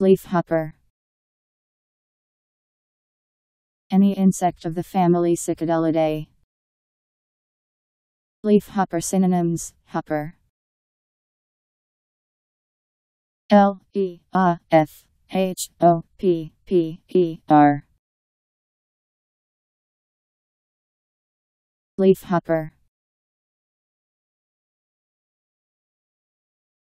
Leafhopper. Any insect of the family Cicadellidae. Leafhopper synonyms, hopper. L E A F H O P P E R. Leafhopper